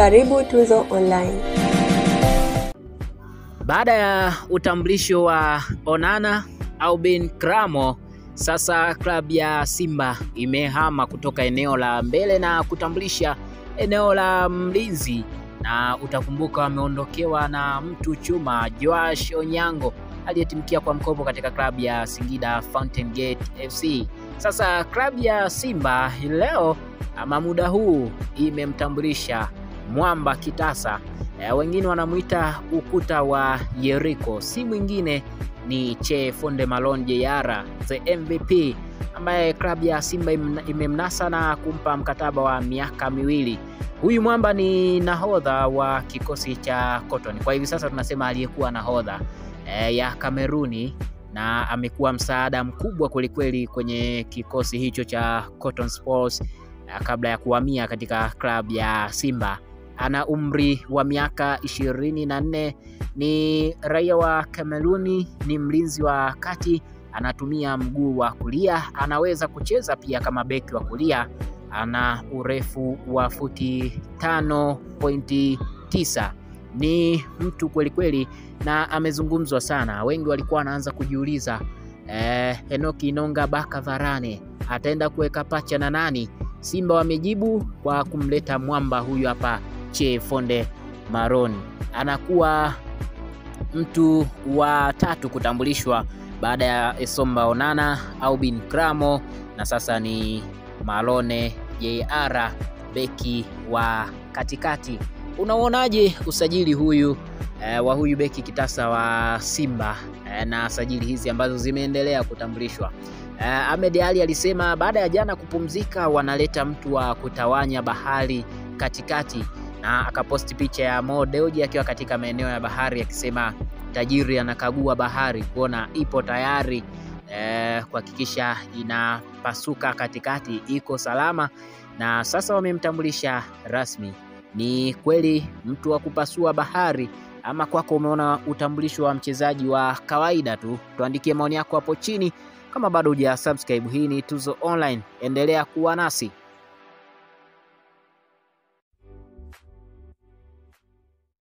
Karibu Tuzo Online. Baada ya utambulisho wa Onana au Ben Kramo, sasa klabu ya Simba imehama kutoka eneo la mbele na kutambulisha eneo la mlinzi, na utakumbuka wameondokewa na mtu chuma Joash Onyango aliyetimkia kwa mkopo katika klabu ya Singida Fountain Gate FC. Sasa klabu ya Simba leo ama muda huu imemtambulisha Mwamba Kitasa e, wengine wanamwita ukuta wa Yeriko, si mwingine ni Che Fonde Malon Jeyara the MVP ambaye klabu ya Simba imemnasa na kumpa mkataba wa miaka miwili. Huyu mwamba ni nahodha wa kikosi cha Cotton, kwa hivi sasa tunasema aliyekuwa nahodha e, ya Kameruni na amekuwa msaada mkubwa kwelikweli kwenye kikosi hicho cha Cotton Sports kabla ya kuhamia katika klabu ya Simba. Ana umri wa miaka ishirini na nne, ni raia wa Kameruni, ni mlinzi wa kati, anatumia mguu wa kulia, anaweza kucheza pia kama beki wa kulia. Ana urefu wa futi 5.9 ni mtu kwelikweli na amezungumzwa sana. Wengi walikuwa wanaanza kujiuliza eh, Enoki Inonga Baka Varane ataenda kuweka pacha na nani? Simba wamejibu kwa kumleta mwamba huyu hapa Che Fonde Maron, anakuwa mtu wa tatu kutambulishwa baada ya Esomba Onana Aubin Kramo na sasa ni Malone JR beki wa katikati. Unaonaje usajili huyu eh, wa huyu beki kitasa wa Simba eh, na sajili hizi ambazo zimeendelea kutambulishwa? E, Ahmed Ali alisema baada ya jana kupumzika wanaleta mtu wa kutawanya bahari katikati, na akaposti picha ya Mo Dewji akiwa katika maeneo ya bahari akisema tajiri anakagua bahari kuona ipo tayari eh, kuhakikisha inapasuka katikati, iko salama, na sasa wamemtambulisha rasmi. Ni kweli mtu wa kupasua bahari ama kwako umeona utambulisho wa mchezaji wa kawaida tu? Tuandikie maoni yako hapo chini. Kama bado huja subscribe, hii ni Tuzo Online, endelea kuwa nasi.